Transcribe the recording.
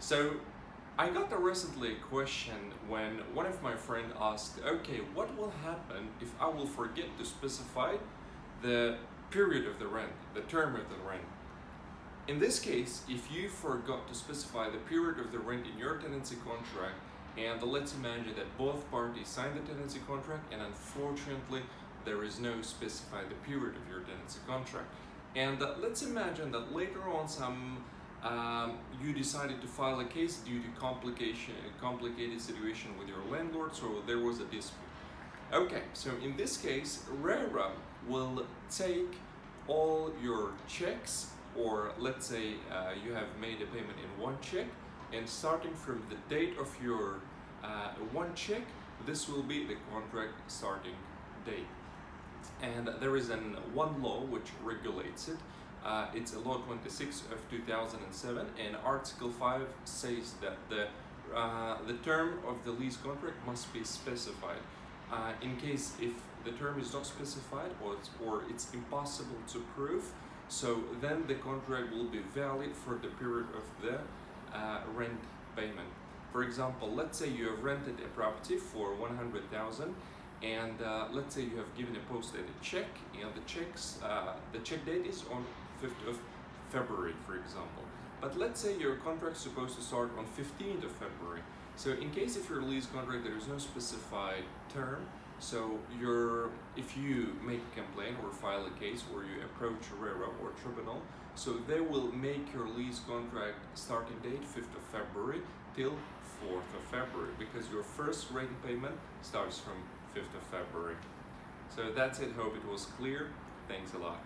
So I got a recently a question when one of my friend asked, okay, what will happen if I will forget to specify the period of the rent, the term of the rent? In this case, if you forgot to specify the period of the rent in your tenancy contract, and let's imagine that both parties signed the tenancy contract and unfortunately there is no specified the period of your tenancy contract. And uh, let's imagine that later on some um, you decided to file a case due to complication, a complicated situation with your landlord, so there was a dispute. Okay, so in this case, RERA will take all your checks, or let's say uh, you have made a payment in one check, and starting from the date of your uh, one check, this will be the contract starting date. And there is an one law which regulates it, uh, it's a law 26 of 2007 and article 5 says that the uh, the term of the lease contract must be specified. Uh, in case if the term is not specified or it's, or it's impossible to prove so then the contract will be valid for the period of the uh, rent payment. For example let's say you have rented a property for 100,000 and uh, let's say you have given a post-dated check and the checks uh, the check date is on 5th of February, for example. But let's say your contract is supposed to start on 15th of February. So in case if your lease contract there is no specified term, so your if you make a complaint or file a case or you approach a RERA or tribunal, so they will make your lease contract starting date 5th of February till 4th of February because your first rent payment starts from 5th of February. So that's it, hope it was clear. Thanks a lot.